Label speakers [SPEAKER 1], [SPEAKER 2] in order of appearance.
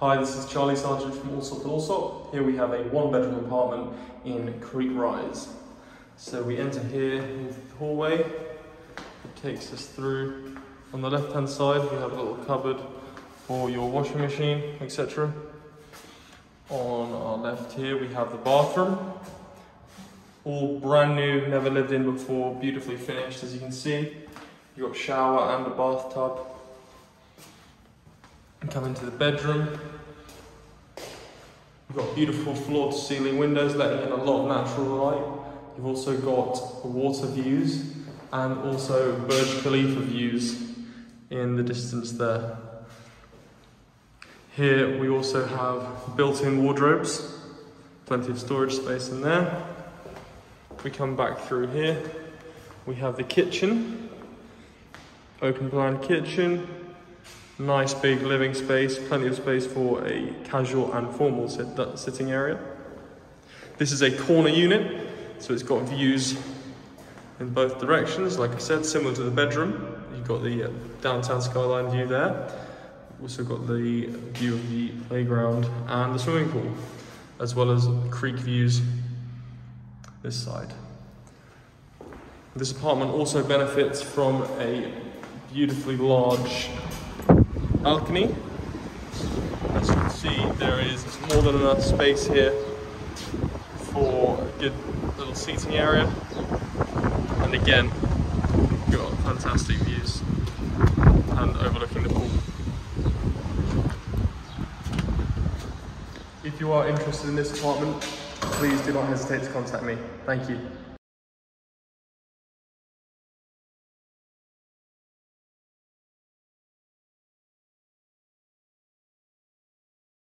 [SPEAKER 1] Hi, this is Charlie Serjeant from Allsopp Allsopp. Here we have a one bedroom apartment in Creek Rise. So we enter here into the hallway. It takes us through. On the left hand side, we have a little cupboard for your washing machine, etc. On our left here, we have the bathroom. All brand new, never lived in before, beautifully finished as you can see. You've got shower and a bathtub. And come into the bedroom. You've got beautiful floor to ceiling windows letting in a lot of natural light. You've also got water views and also Burj Khalifa views in the distance there. Here we also have built-in wardrobes, plenty of storage space in there. We come back through here. We have the kitchen, open plan kitchen, nice big living space, plenty of space for a casual and formal sit sitting area. This is a corner unit, so it's got views in both directions. Like I said, similar to the bedroom. You've got the uh, downtown skyline view there. Also got the view of the playground and the swimming pool, as well as creek views this side. This apartment also benefits from a beautifully large balcony. As you can see, there is more than enough space here for a good little seating area. And again, got fantastic views and overlooking the pool. If you are interested in this apartment, please do not hesitate to contact me. Thank you.